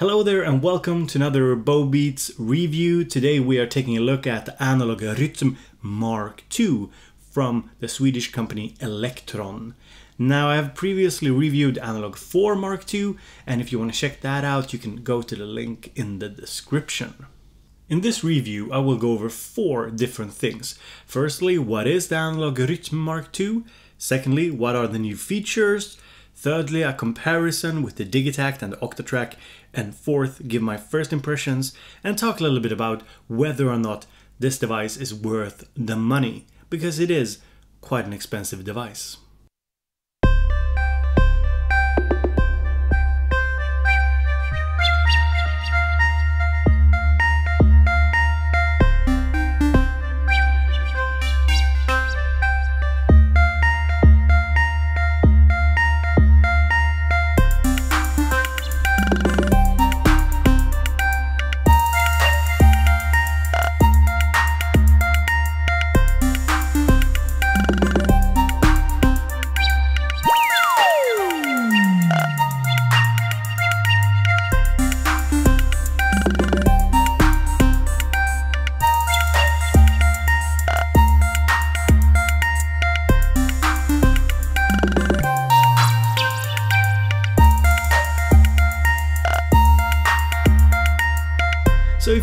Hello there and welcome to another BoBeats review. Today we are taking a look at the Analog Rytm Mark II from the Swedish company Elektron. Now I have previously reviewed Analog 4 Mark II and if you want to check that out you can go to the link in the description. In this review I will go over four different things. Firstly, what is the Analog Rytm Mark II? Secondly, what are the new features? Thirdly, a comparison with the Digitakt and the Octatrack. And fourth, give my first impressions and talk a little bit about whether or not this device is worth the money, because it is quite an expensive device.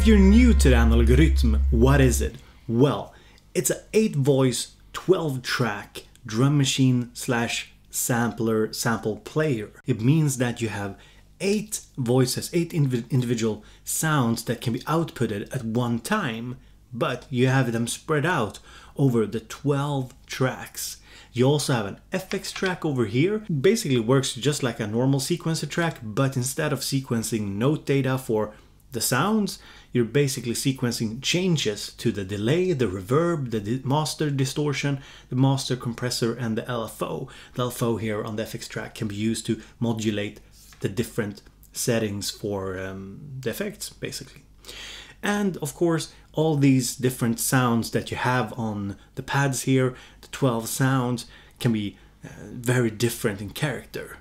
If you're new to the Analog Rytm, what is it? Well, it's an 8 voice, 12 track drum machine slash sampler sample player. It means that you have 8 voices, 8 indiv individual sounds that can be outputted at one time, but you have them spread out over the 12 tracks. You also have an FX track over here. Basically works just like a normal sequencer track, but instead of sequencing note data for the sounds, you're basically sequencing changes to the delay, the reverb, the master distortion, the master compressor, and the LFO. The LFO here on the FX track can be used to modulate the different settings for um, the effects, basically. And of course, all these different sounds that you have on the pads here, the 12 sounds, can be uh, very different in character.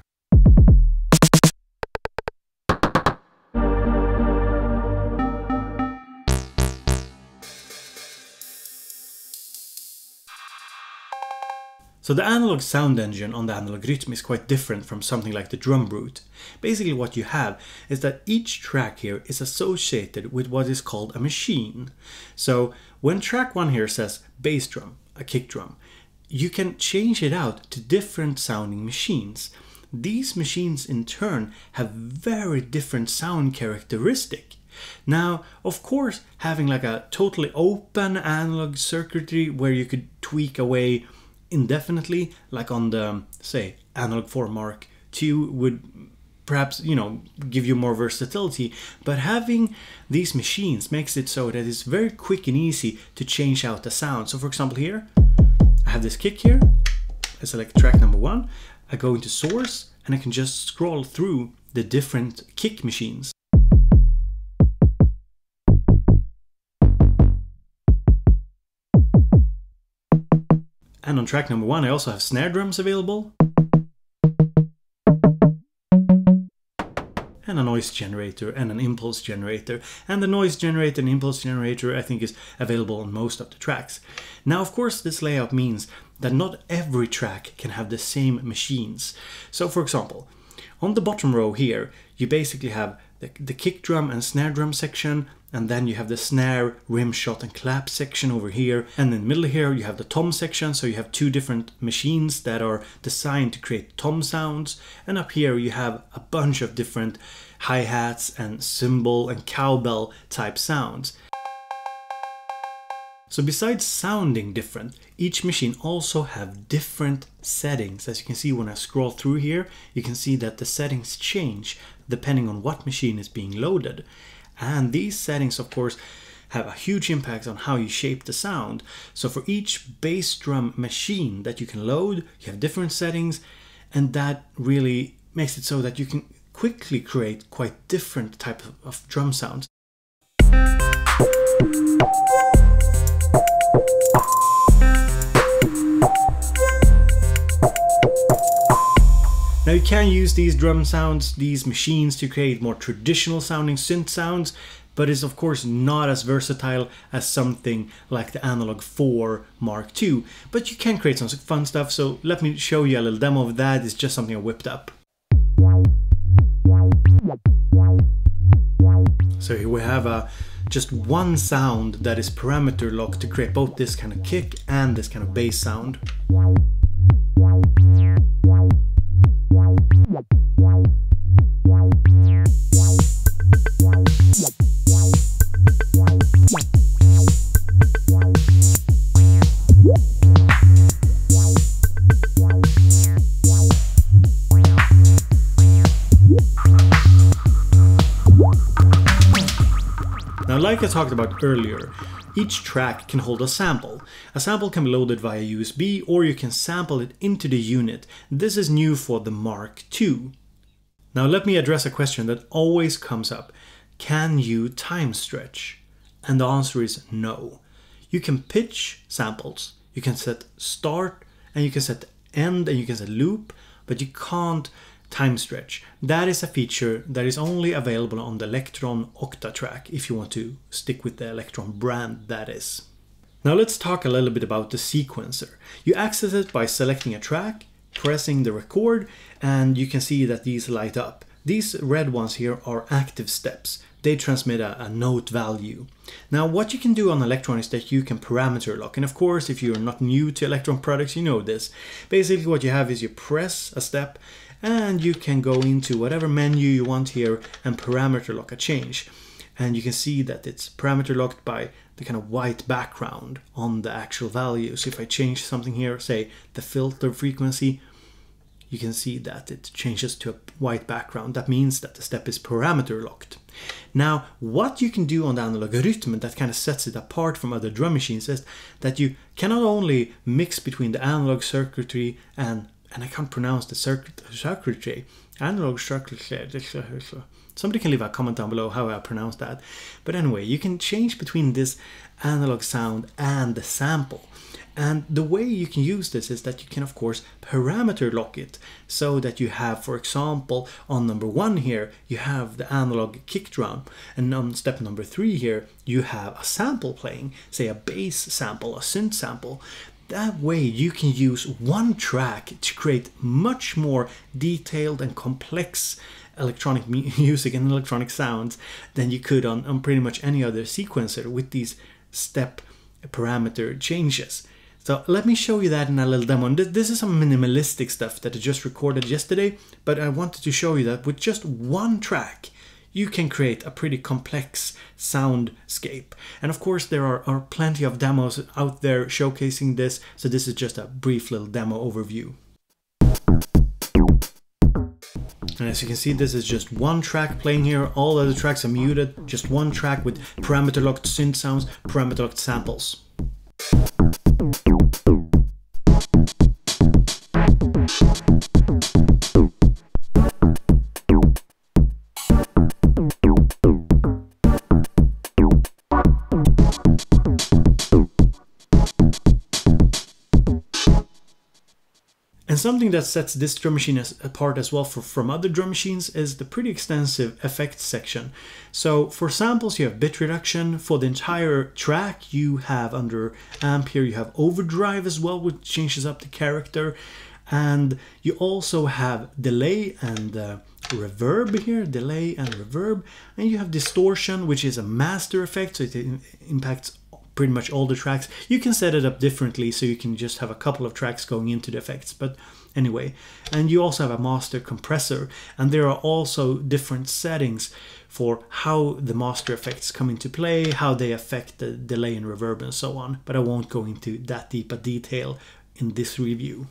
So the analog sound engine on the analog Rytm is quite different from something like the DrumBrute. Basically what you have is that each track here is associated with what is called a machine. So when track 1 here says bass drum, a kick drum, you can change it out to different sounding machines. These machines in turn have very different sound characteristic. Now, of course, having like a totally open analog circuitry where you could tweak away indefinitely, like on the, say, Analog 4 Mark II would perhaps, you know, give you more versatility, but having these machines makes it so that it's very quick and easy to change out the sound. So for example here, I have this kick here, I select track number one, I go into source, and I can just scroll through the different kick machines. And on track number one, I also have snare drums available. and a noise generator and an impulse generator. And the noise generator and impulse generator I think is available on most of the tracks. Now of course this layout means that not every track can have the same machines. So for example, on the bottom row here you basically have the, the kick drum and snare drum section and then you have the snare, rim shot and clap section over here and in the middle here you have the tom section so you have two different machines that are designed to create tom sounds and up here you have a bunch of different hi-hats and cymbal and cowbell type sounds. So besides sounding different, each machine also have different settings. As you can see when I scroll through here, you can see that the settings change depending on what machine is being loaded. And these settings, of course, have a huge impact on how you shape the sound. So for each bass drum machine that you can load, you have different settings, and that really makes it so that you can quickly create quite different type of, of drum sounds. Now you can use these drum sounds, these machines to create more traditional sounding synth sounds, but is of course not as versatile as something like the Analog 4 Mark II. But you can create some fun stuff, so let me show you a little demo of that. It's just something I whipped up. So here we have a just one sound that is parameter locked to create both this kind of kick and this kind of bass sound. Talked about earlier, each track can hold a sample. A sample can be loaded via USB or you can sample it into the unit. This is new for the Mark II. Now let me address a question that always comes up. Can you time stretch? And the answer is no. You can pitch samples, you can set start and you can set end and you can set loop, but you can't time stretch. That is a feature that is only available on the Elektron Octatrack if you want to stick with the Elektron brand that is. Now let's talk a little bit about the sequencer. You access it by selecting a track, pressing the record, and you can see that these light up. These red ones here are active steps. They transmit a, a, note value. Now what you can do on Elektron is that you can parameter lock. And of course, if you're not new to Elektron products, you know this. Basically what you have is you press a step and you can go into whatever menu you want here and parameter lock a change. And you can see that it's parameter locked by the kind of white background on the actual value. So if I change something here, say the filter frequency, you can see that it changes to a white background. That means that the step is parameter locked. Now, what you can do on the analog Rytm that kind of sets it apart from other drum machines is that you cannot only mix between the analog circuitry and and I can't pronounce the circuit, circuitry, analog circuitry. Somebody can leave a comment down below how I pronounce that. But anyway, you can change between this analog sound and the sample. And the way you can use this is that you can, of course, parameter lock it so that you have, for example, on number one here, you have the analog kick drum. And on step number three here, you have a sample playing, say a bass sample, a synth sample. That way you can use one track to create much more detailed and complex electronic music and electronic sounds than you could on, on pretty much any other sequencer with these step parameter changes. So let me show you that in a little demo. And this is some minimalistic stuff that I just recorded yesterday, but I wanted to show you that with just one track, you can create a pretty complex soundscape. And of course, there are, are plenty of demos out there showcasing this, so this is just a brief little demo overview. And as you can see, this is just one track playing here. All other tracks are muted. Just one track with parameter locked synth sounds, parameter locked samples. Something that sets this drum machine as, apart as well for, from other drum machines is the pretty extensive effects section. So for samples, you have bit reduction. For the entire track, you have under amp here, you have overdrive as well, which changes up the character. And you also have delay and uh, reverb here, delay and reverb. And you have distortion, which is a master effect, so it impacts pretty much all the tracks. You can set it up differently so you can just have a couple of tracks going into the effects. But anyway, and you also have a master compressor, and there are also different settings for how the master effects come into play, how they affect the delay and reverb and so on. But I won't go into that deep a detail in this review.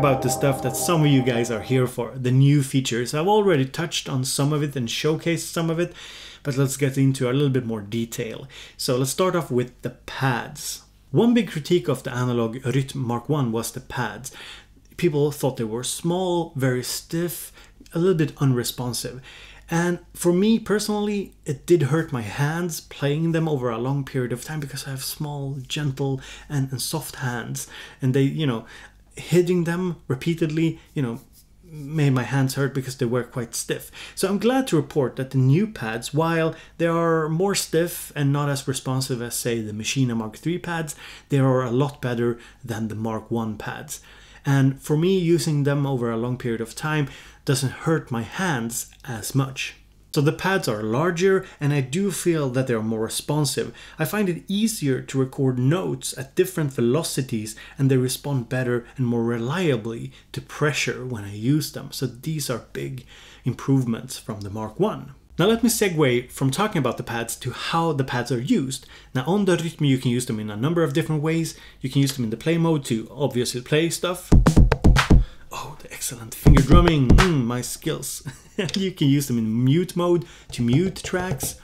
About the stuff that some of you guys are here for, the new features. I've already touched on some of it and showcased some of it, but let's get into a little bit more detail. So let's start off with the pads. One big critique of the analog Rytm Mark 1 was the pads. People thought they were small, very stiff, a little bit unresponsive. And for me personally, it did hurt my hands playing them over a long period of time because I have small, gentle, and, and soft hands. And they, you know, hitting them repeatedly, you know, made my hands hurt because they were quite stiff. So I'm glad to report that the new pads, while they are more stiff and not as responsive as say the Maschine Mark III pads, they are a lot better than the Mark 1 pads. And for me, using them over a long period of time doesn't hurt my hands as much. So the pads are larger and I do feel that they are more responsive. I find it easier to record notes at different velocities and they respond better and more reliably to pressure when I use them. So these are big improvements from the Mark 1. Now let me segue from talking about the pads to how the pads are used. Now on the Rytm you can use them in a number of different ways. You can use them in the play mode to obviously play stuff. Oh, the excellent finger drumming, mm, my skills. you can use them in mute mode to mute tracks.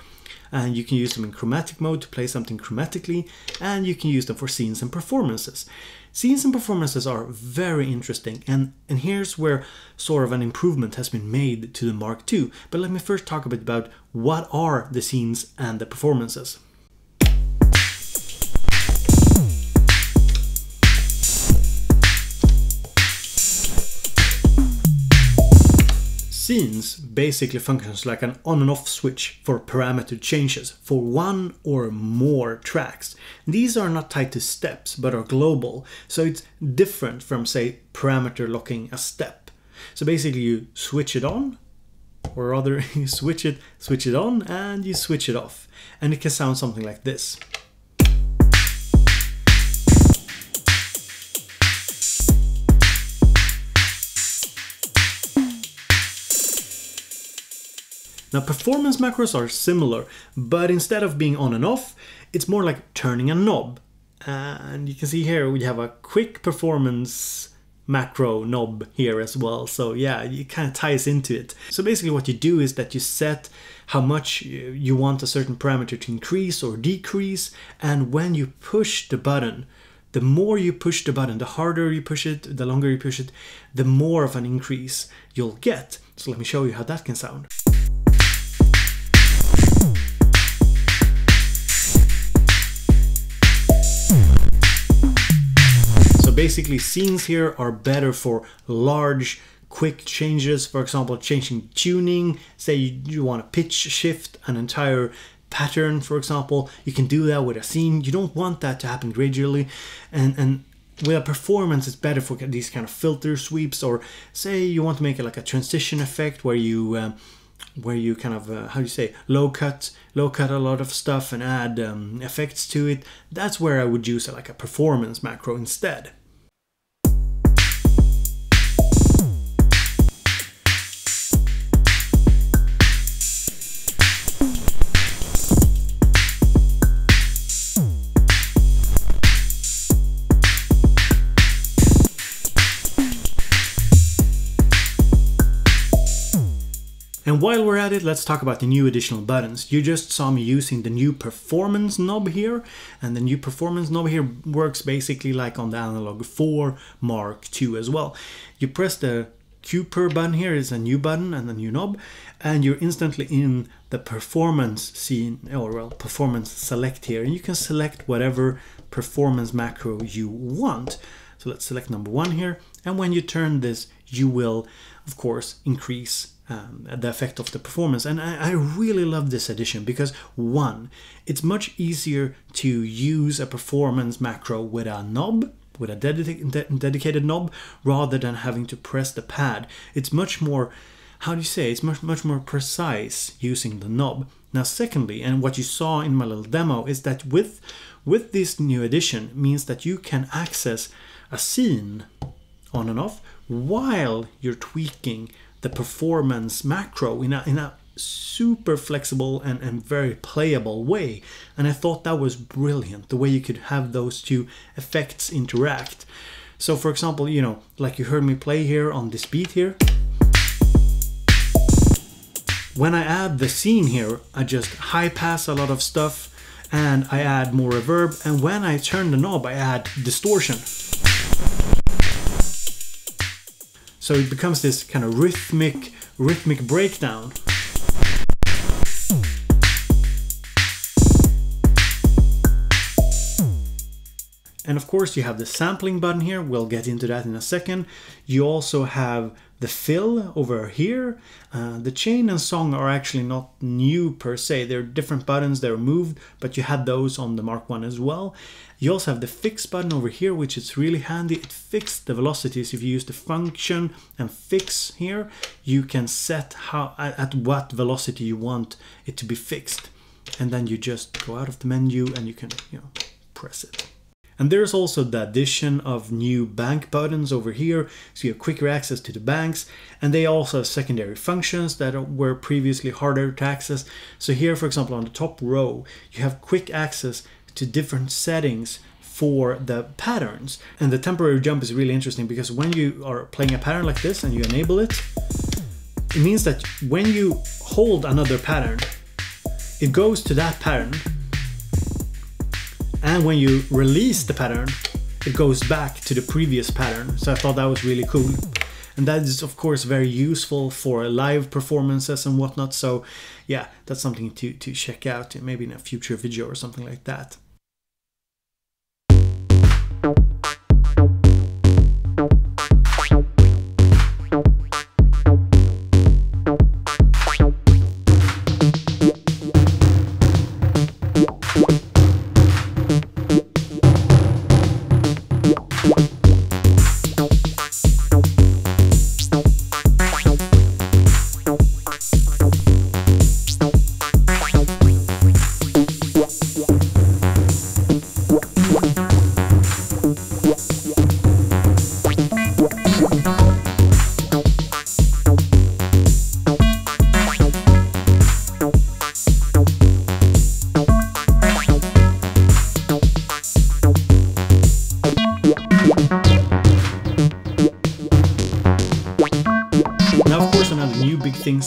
And you can use them in chromatic mode to play something chromatically. And you can use them for scenes and performances. Scenes and performances are very interesting. And, and here's where sort of an improvement has been made to the Mark II. But let me first talk a bit about what are the scenes and the performances. Scenes basically functions like an on and off switch for parameter changes for one or more tracks. These are not tied to steps but are global, so it's different from say parameter locking a step. So basically you switch it on or rather you switch it, switch it on and you switch it off. And it can sound something like this. Now performance macros are similar, but instead of being on and off, it's more like turning a knob. And you can see here we have a quick performance macro knob here as well. So yeah, it kind of ties into it. So basically what you do is that you set how much you want a certain parameter to increase or decrease. And when you push the button, the more you push the button, the harder you push it, the longer you push it, the more of an increase you'll get. So let me show you how that can sound. Basically scenes here are better for large quick changes. For example changing tuning. Say you, you want to pitch shift an entire pattern for example. You can do that with a scene. You don't want that to happen gradually. And and with a performance it's better for these kind of filter sweeps. Or say you want to make it like a transition effect where you um, where you kind of uh, how do you say low cut low cut a lot of stuff and add um, effects to it. That's where i would use like a performance macro instead And while we're at it, let's talk about the new additional buttons. You just saw me using the new performance knob here, and the new performance knob here works basically like on the Analog 4 Mark II as well. You press the Q per button here is a new button and a new knob, and you're instantly in the performance scene, or well, performance select here, and you can select whatever performance macro you want. So let's select number one here, and when you turn this, you will, of course, increase um, the effect of the performance. And I, I, really love this edition because one, it's much easier to use a performance macro with a knob, with a dedicated, de dedicated knob, rather than having to press the pad. It's much more, how do you say, it's much, much more precise using the knob. Now, secondly, and what you saw in my little demo is that with, with this new edition means that you can access a scene on and off while you're tweaking the performance macro in a, in a super flexible and, and very playable way. And I thought that was brilliant, the way you could have those two effects interact. So for example, you know, like you heard me play here on this beat here. When I add the scene here, I just high pass a lot of stuff and I add more reverb. And when I turn the knob, I add distortion. So it becomes this kind of rhythmic, rhythmic breakdown. And of course you have the sampling button here, we'll get into that in a second. You also have the fill over here. Uh, the chain and song are actually not new per se, they're different buttons, they're moved, but you had those on the Mark 1 as well. You also have the fix button over here, which is really handy. It fixes the velocities. If you use the function and fix here, you can set how at what velocity you want it to be fixed. And then you just go out of the menu and you can you know press it. And there's also the addition of new bank buttons over here, so you have quicker access to the banks, and they also have secondary functions that were previously harder to access. So here, for example, on the top row, you have quick access to different settings for the patterns. And the temporary jump is really interesting because when you are playing a pattern like this and you enable it, it means that when you hold another pattern, it goes to that pattern and when you release the pattern, it goes back to the previous pattern. So I thought that was really cool. And that is of course very useful for live performances and whatnot. So yeah, that's something to, to check out maybe in a future video or something like that.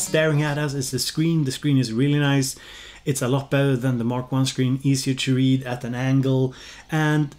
Staring at us is the screen. The screen is really nice. It's a lot better than the Mark 1 screen, easier to read at an angle, and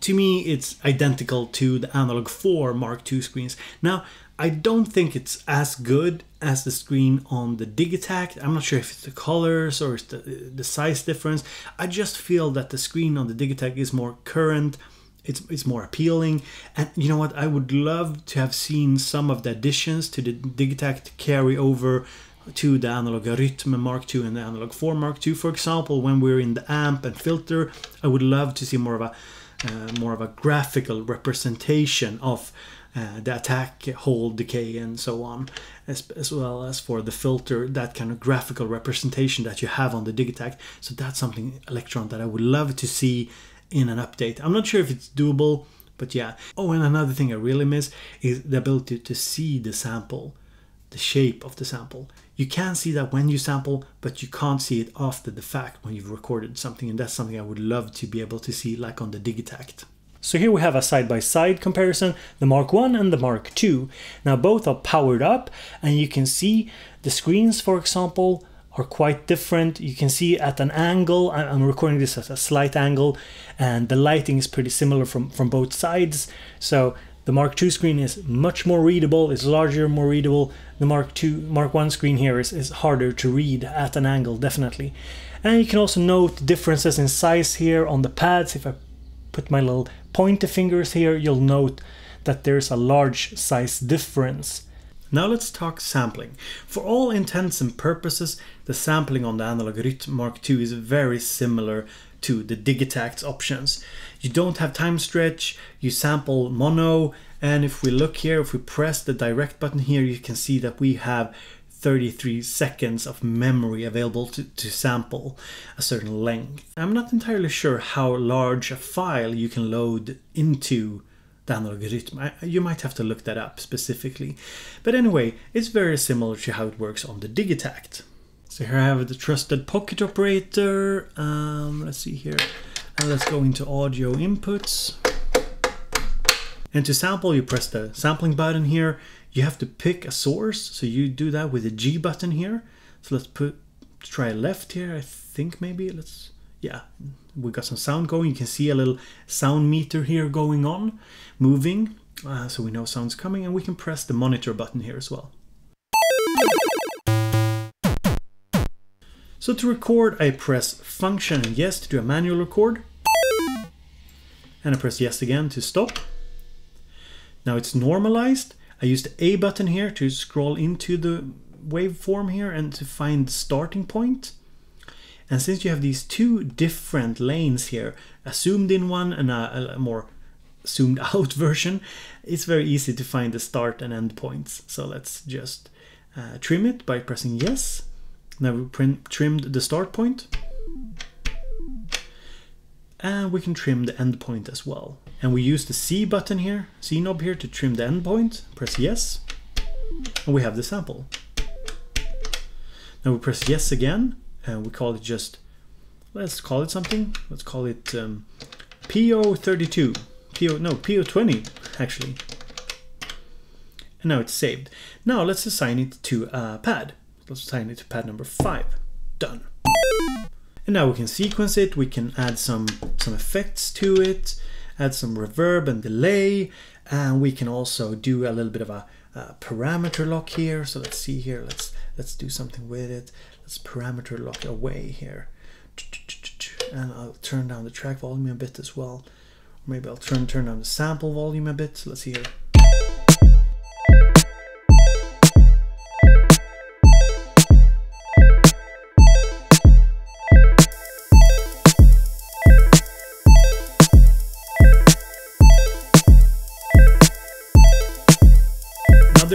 to me it's identical to the Analog 4 Mark II screens. Now, I don't think it's as good as the screen on the Digitakt. I'm not sure if it's the colors or the, the size difference. I just feel that the screen on the Digitakt is more current it's it's more appealing. And you know what? I would love to have seen some of the additions to the Digitakt carry over to the analog Rytm Mark II and the analog 4 Mark II. For example, when we're in the amp and filter, I would love to see more of a uh, more of a graphical representation of uh, the attack, hold, decay, and so on, as, as well as for the filter, that kind of graphical representation that you have on the Digitakt. So that's something Elektron that I would love to see in an update. I'm not sure if it's doable, but yeah. Oh, and another thing I really miss is the ability to see the sample, the shape of the sample. You can see that when you sample, but you can't see it after the fact when you've recorded something, and that's something I would love to be able to see, like on the Digitakt. So here we have a side-by-side -side comparison, the Mark 1 and the Mark 2. Now both are powered up and you can see the screens, for example, are quite different. You can see at an angle, I'm recording this at a slight angle, and the lighting is pretty similar from, from both sides. So the Mark II screen is much more readable, it's larger, more readable. The Mark II, Mark I screen here is, is harder to read at an angle, definitely. And you can also note differences in size here on the pads. If I put my little pointer fingers here, you'll note that there's a large size difference. Now let's talk sampling. For all intents and purposes, the sampling on the Analog Rytm Mark II is very similar to the Digitakt's options. You don't have time stretch, you sample mono, and if we look here, if we press the direct button here, you can see that we have 33 seconds of memory available to, to sample a certain length. I'm not entirely sure how large a file you can load into analog Rytm. you might have to look that up specifically. But anyway, it's very similar to how it works on the Digitakt. So here I have the trusted pocket operator. Um, let's see here. And let's go into audio inputs. And to sample, you press the sampling button here. You have to pick a source, so you do that with the G button here. So let's put try left here. I think maybe let's yeah, we got some sound going. You can see a little sound meter here going on, moving, uh, so we know sound's coming, and we can press the monitor button here as well. So to record, I press function and yes to do a manual record. And I press yes again to stop. Now it's normalized. I use the A button here to scroll into the waveform here and to find the starting point. And since you have these two different lanes here, a zoomed in one and a, a more zoomed out version, it's very easy to find the start and end points. So let's just uh, trim it by pressing yes now we print, trimmed the start point. And we can trim the end point as well. And we use the C button here, C knob here to trim the end point. Press yes. And we have the sample. Now we press yes again. And we call it just, let's call it something. Let's call it um, PO32. PO, no, PO20 actually. And now it's saved. Now let's assign it to a pad. Let's assign it to pad number five. Done. And now we can sequence it. We can add some, some effects to it, add some reverb and delay. And we can also do a little bit of a, a parameter lock here. So let's see here. Let's, let's do something with it. Let's parameter lock away here. And I'll turn down the track volume a bit as well. Maybe I'll turn, turn down the sample volume a bit. So let's see here.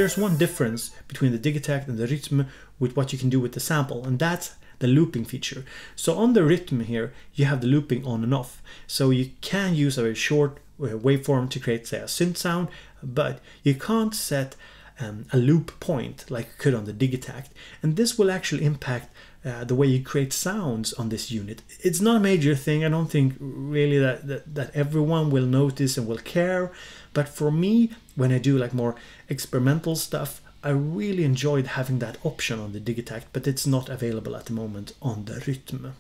There's one difference between the Digitakt and the Rytm with what you can do with the sample, and that's the looping feature. So on the Rytm here, you have the looping on and off. So you can use a very short uh, waveform to create, say, a synth sound, but you can't set um, a loop point like you could on the Digitakt. And this will actually impact uh, the way you create sounds on this unit. It's not a major thing. I don't think really that, that, that everyone will notice and will care. But for me, when I do like more experimental stuff, I really enjoyed having that option on the Digitakt, but it's not available at the moment on the Rytm.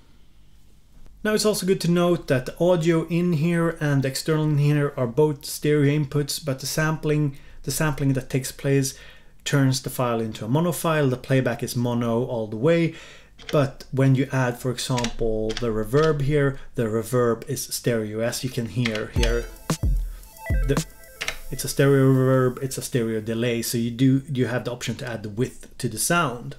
Now it's also good to note that the audio in here and external in here are both stereo inputs, but the sampling, the sampling that takes place turns the file into a mono file. The playback is mono all the way. But when you add, for example, the reverb here, the reverb is stereo, as you can hear here. The, it's a stereo reverb, it's a stereo delay, so you do you have the option to add the width to the sound.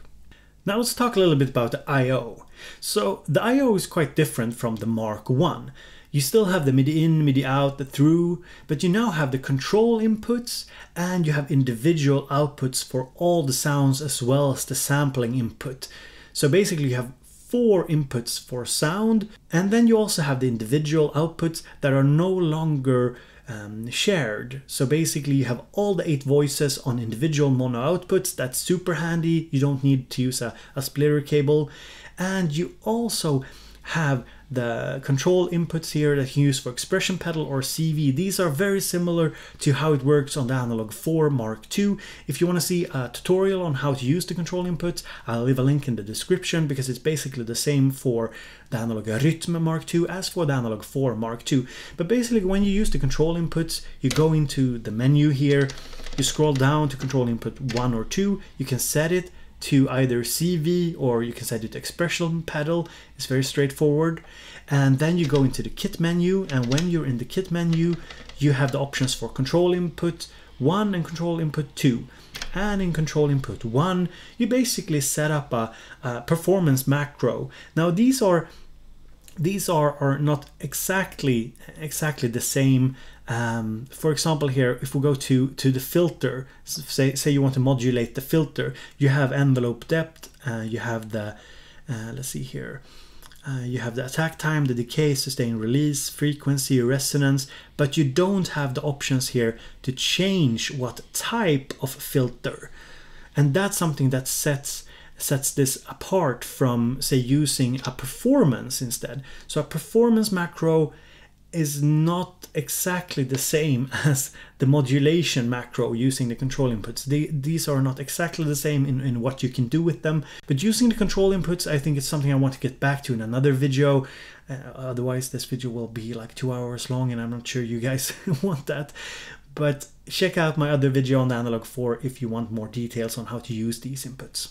Now let's talk a little bit about the I.O. So the I.O. is quite different from the Mark 1. You still have the MIDI in, MIDI out, the through, but you now have the control inputs and you have individual outputs for all the sounds as well as the sampling input. So basically you have four inputs for sound and then you also have the individual outputs that are no longer um, shared. So basically you have all the eight voices on individual mono outputs. That's super handy. You don't need to use a, a splitter cable. And you also have the control inputs here that you use for expression pedal or CV. These are very similar to how it works on the Analog 4 Mark II. If you want to see a tutorial on how to use the control inputs, I'll leave a link in the description because it's basically the same for the Analog Rytm Mark II as for the Analog 4 Mark II. But basically when you use the control inputs, you go into the menu here, you scroll down to control input 1 or 2, you can set it to either CV or you can set it to expression pedal. It's very straightforward. And then you go into the kit menu and when you're in the kit menu, you have the options for control input 1 and control input 2. And in control input 1, you basically set up a, a performance macro. Now these are these are, are not exactly exactly the same um, for example, here, if we go to, to the filter, say, say you want to modulate the filter, you have envelope depth, uh, you have the, uh, let's see here, uh, you have the attack time, the decay, sustain release, frequency, resonance, but you don't have the options here to change what type of filter. And that's something that sets sets this apart from say using a performance instead. So a performance macro is not exactly the same as the modulation macro using the control inputs. They, these are not exactly the same in, in what you can do with them, but using the control inputs, I think it's something I want to get back to in another video. Uh, otherwise, this video will be like two hours long, and I'm not sure you guys want that. But check out my other video on the Analog 4 if you want more details on how to use these inputs.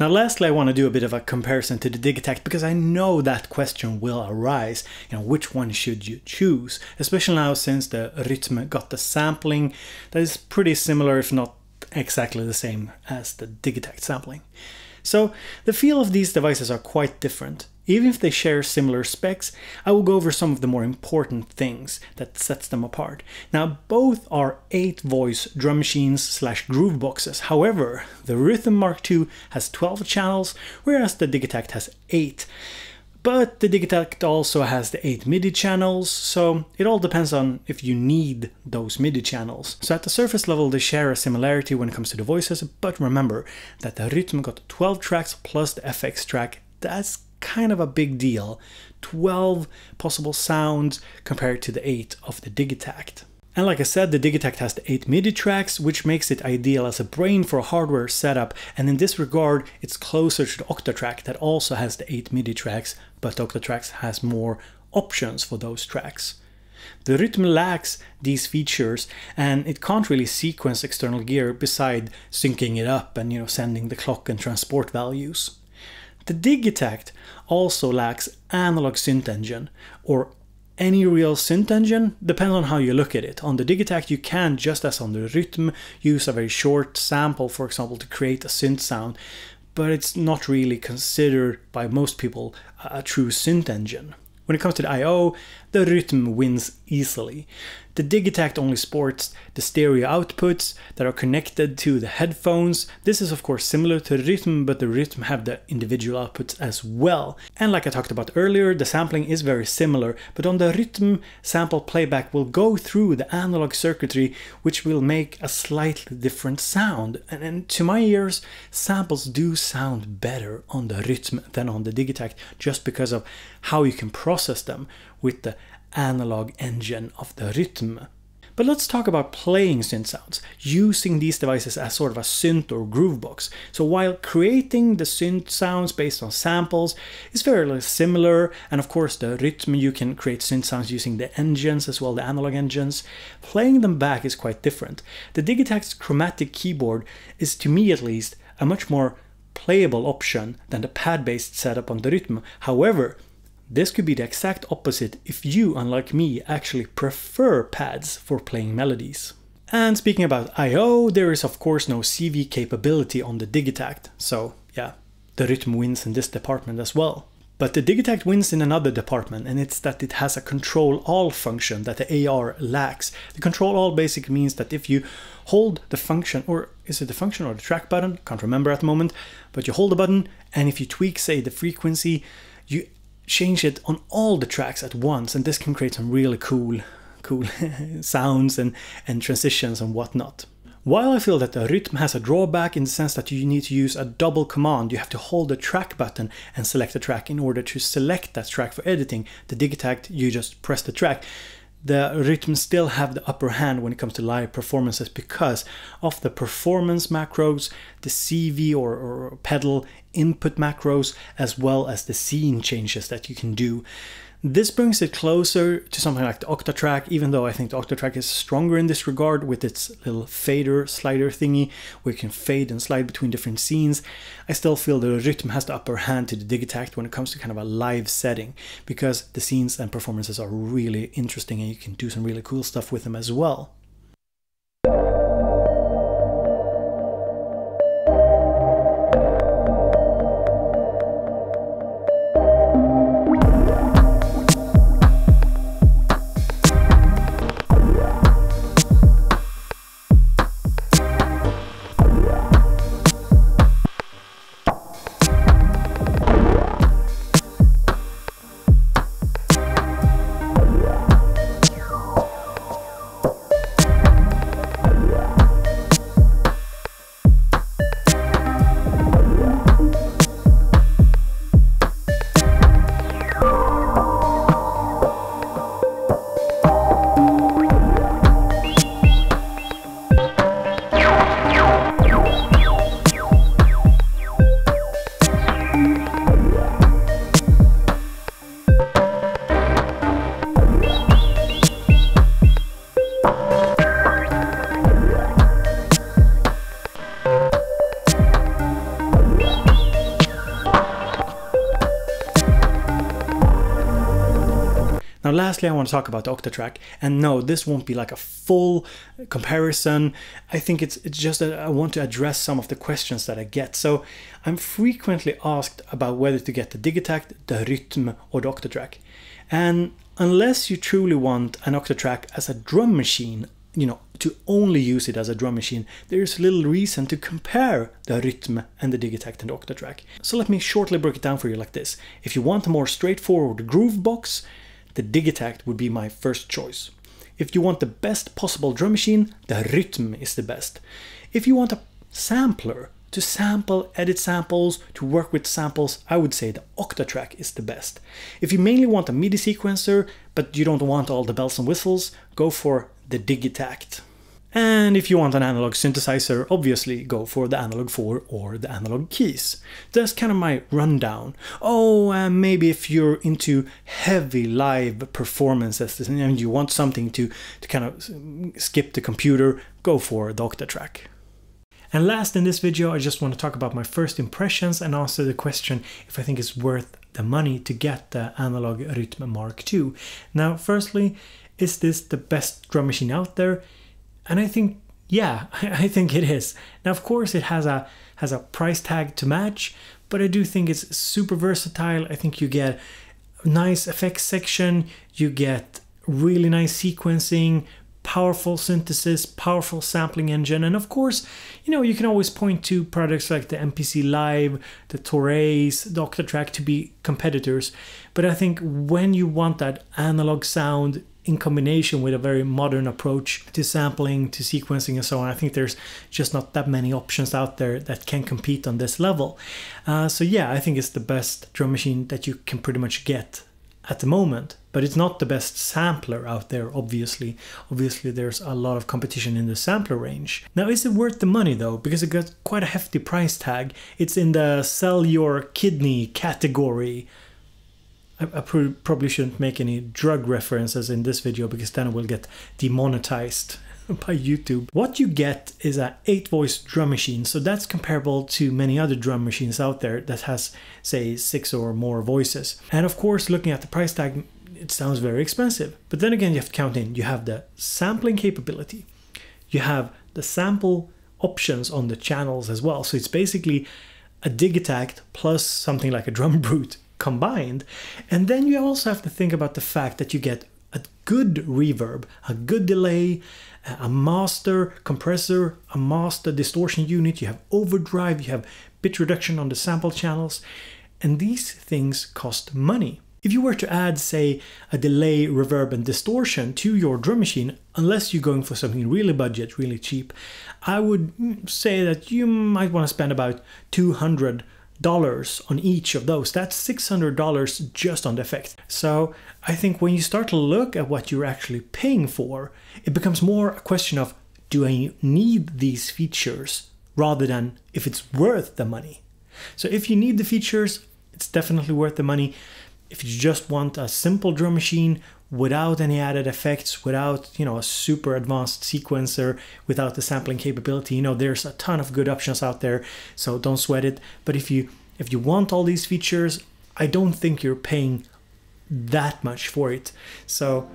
Now lastly, I want to do a bit of a comparison to the Digitakt because I know that question will arise. You know, which one should you choose? Especially now since the Rytm got the sampling that is pretty similar if not exactly the same as the Digitakt sampling. So the feel of these devices are quite different. Even if they share similar specs, I will go over some of the more important things that sets them apart. Now, both are 8-voice drum machines slash groove boxes. However, the Rytm Mark II has 12 channels, whereas the Digitakt has 8. But the Digitakt also has the 8 MIDI channels, so it all depends on if you need those MIDI channels. So at the surface level they share a similarity when it comes to the voices, but remember that the Rytm got 12 tracks plus the FX track. That's kind of a big deal. 12 possible sounds compared to the 8 of the Digitakt. And like I said, the Digitakt has the 8 MIDI tracks, which makes it ideal as a brain for a hardware setup, and in this regard, it's closer to the Octatrack that also has the 8 MIDI tracks, but Octatrack has more options for those tracks. The Rytm lacks these features and it can't really sequence external gear beside syncing it up and you know sending the clock and transport values. The Digitakt also lacks analog synth engine or any real synth engine depends on how you look at it. On the Digitakt you can, just as on the Rytm, use a very short sample for example to create a synth sound, but it's not really considered by most people a true synth engine. When it comes to the I.O., the Rytm wins easily. The Digitakt only sports the stereo outputs that are connected to the headphones. This is of course similar to the Rytm, but the Rytm have the individual outputs as well. And like I talked about earlier, the sampling is very similar, but on the Rytm, sample playback will go through the analog circuitry, which will make a slightly different sound. And, and to my ears, samples do sound better on the Rytm than on the Digitakt, just because of how you can process them with the analog engine of the Rytm. But let's talk about playing synth sounds, using these devices as sort of a synth or groove box. So while creating the synth sounds based on samples is fairly similar, and of course the Rytm you can create synth sounds using the engines as well, the analog engines, playing them back is quite different. The Digitakt's chromatic keyboard is to me at least a much more playable option than the pad-based setup on the Rytm. However, this could be the exact opposite if you, unlike me, actually prefer pads for playing melodies. And speaking about I.O., there is of course no CV capability on the Digitakt, so yeah, the Rytm wins in this department as well. But the Digitakt wins in another department, and it's that it has a control all function that the AR lacks. The control all basically means that if you hold the function, or is it the function or the track button? Can't remember at the moment, but you hold the button, and if you tweak, say, the frequency, you change it on all the tracks at once and this can create some really cool cool sounds and, and transitions and whatnot. While I feel that the Rytm has a drawback in the sense that you need to use a double command, you have to hold the track button and select the track in order to select that track for editing. The Digitakt, you just press the track the Rytm still have the upper hand when it comes to live performances because of the performance macros, the CV or, or pedal input macros, as well as the scene changes that you can do. This brings it closer to something like the Octatrack, even though I think the Octatrack is stronger in this regard with its little fader slider thingy, where you can fade and slide between different scenes. I still feel the Rytm has the upper hand to the Digitakt when it comes to kind of a live setting, because the scenes and performances are really interesting and you can do some really cool stuff with them as well. Lastly, I want to talk about the Octatrack. And no, this won't be like a full comparison. I think it's, it's just that I want to address some of the questions that I get. So I'm frequently asked about whether to get the Digitakt, the Rytm, or the Octatrack. And unless you truly want an Octatrack as a drum machine, you know, to only use it as a drum machine, there's little reason to compare the Rytm and the Digitakt and the Octatrack. So let me shortly break it down for you like this. If you want a more straightforward groove box, the Digitakt would be my first choice. If you want the best possible drum machine, the Rytm is the best. If you want a sampler to sample, edit samples, to work with samples, I would say the Octatrack is the best. If you mainly want a MIDI sequencer, but you don't want all the bells and whistles, go for the Digitakt. And if you want an analog synthesizer, obviously go for the Analog 4 or the Analog Keys. That's kind of my rundown. Oh, and maybe if you're into heavy live performances and you want something to, to kind of skip the computer, go for the Octatrack. And last in this video, I just want to talk about my first impressions and answer the question if I think it's worth the money to get the Analog Rytm Mark II. Now, firstly, is this the best drum machine out there? And I think, yeah, I think it is. Now, of course, it has a has a price tag to match, but I do think it's super versatile. I think you get nice effects section, you get really nice sequencing, powerful synthesis, powerful sampling engine, and of course, you know, you can always point to products like the MPC Live, the Torres, Doctor Track to be competitors. But I think when you want that analog sound in combination with a very modern approach to sampling, to sequencing, and so on, I think there's just not that many options out there that can compete on this level. Uh, so yeah, I think it's the best drum machine that you can pretty much get at the moment but it's not the best sampler out there obviously. Obviously there's a lot of competition in the sampler range. Now is it worth the money though? Because it got quite a hefty price tag. It's in the sell your kidney category I, I probably shouldn't make any drug references in this video because then it will get demonetized by YouTube. What you get is a 8 voice drum machine. So that's comparable to many other drum machines out there that has say 6 or more voices. And of course looking at the price tag it sounds very expensive. But then again you have to count in you have the sampling capability. You have the sample options on the channels as well. So it's basically a Digitakt plus something like a drum brute combined. And then you also have to think about the fact that you get a good reverb, a good delay, a master compressor, a master distortion unit, you have overdrive, you have bit reduction on the sample channels, and these things cost money. If you were to add, say, a delay, reverb, and distortion to your drum machine, unless you're going for something really budget, really cheap, I would mm, say that you might want to spend about 200 dollars on each of those. That's $600 just on the effects. So I think when you start to look at what you're actually paying for, it becomes more a question of do I need these features rather than if it's worth the money. So if you need the features, it's definitely worth the money. If you just want a simple drum machine without any added effects, without, you know, a super advanced sequencer, without the sampling capability, you know, there's a ton of good options out there, so don't sweat it. But if you if you want all these features, I don't think you're paying that much for it. So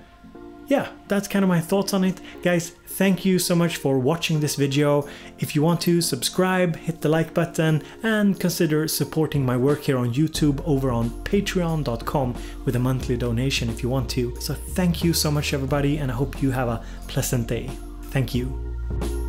yeah, that's kind of my thoughts on it. Guys, thank you so much for watching this video. If you want to subscribe, hit the like button and consider supporting my work here on YouTube over on patreon.com with a monthly donation if you want to. So thank you so much everybody and I hope you have a pleasant day. Thank you.